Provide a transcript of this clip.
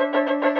Música